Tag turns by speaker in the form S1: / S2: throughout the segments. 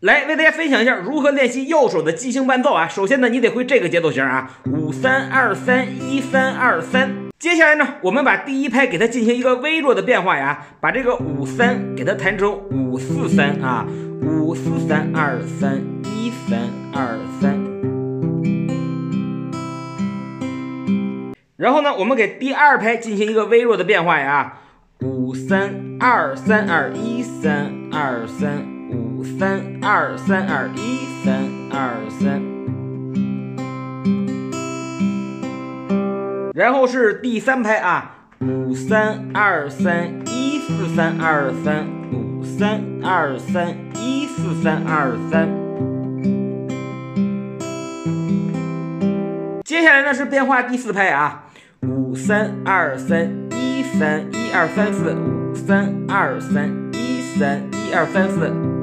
S1: 来为大家分享一下如何练习右手的即兴伴奏啊。首先呢，你得会这个节奏型啊，五三二三一三二三。接下来呢，我们把第一拍给它进行一个微弱的变化呀，把这个五三给它弹成五四三啊，五四三二三一三二三。然后呢，我们给第二拍进行一个微弱的变化呀，五三二三二一三二三三二三二一三二三。然后是第三拍啊，五三二三一四三二三五三二三一四三二三。接下来呢是变化第四拍啊。五三二三一三一二三四五三二三一三一二三四。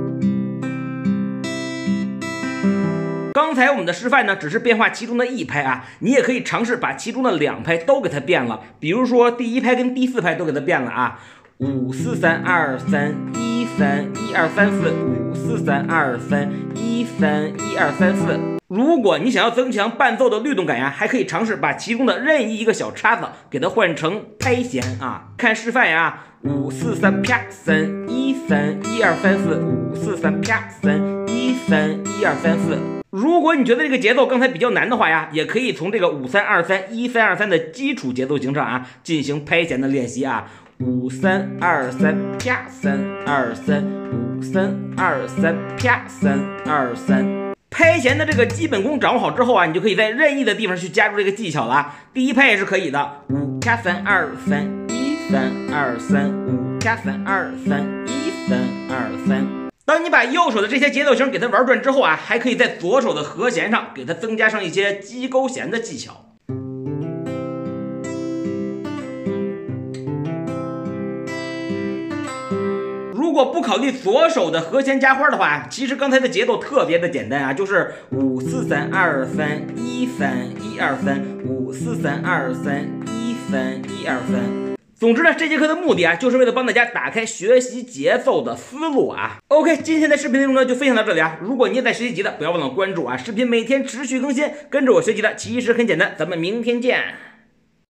S1: 刚才我们的示范呢，只是变化其中的一拍啊，你也可以尝试把其中的两拍都给它变了。比如说第一拍跟第四拍都给它变了啊，五四三二三一三一二三四五四三二三一三一二三四。如果你想要增强伴奏的律动感呀，还可以尝试把其中的任意一个小叉子给它换成拍弦啊。看示范呀，五四三啪三一三一二三四五四三啪三一三一二三四。如果你觉得这个节奏刚才比较难的话呀，也可以从这个五三二三一三二三的基础节奏型上啊进行拍弦的练习啊。五三二三啪三二三五三二三啪三二三。拍弦的这个基本功掌握好之后啊，你就可以在任意的地方去加入这个技巧了。第一拍也是可以的，五加三二三一三二三五加三二三一三二三。当你把右手的这些节奏型给它玩转之后啊，还可以在左手的和弦上给它增加上一些击勾弦的技巧。如果不考虑左手的和弦加花的话，其实刚才的节奏特别的简单啊，就是五四三二三一三一二三五四三二三一三一二三。总之呢，这节课的目的啊，就是为了帮大家打开学习节奏的思路啊。OK，今天的视频内容呢就分享到这里啊。如果你也在学习吉的，不要忘了关注啊，视频每天持续更新，跟着我学习的其实很简单。咱们明天见。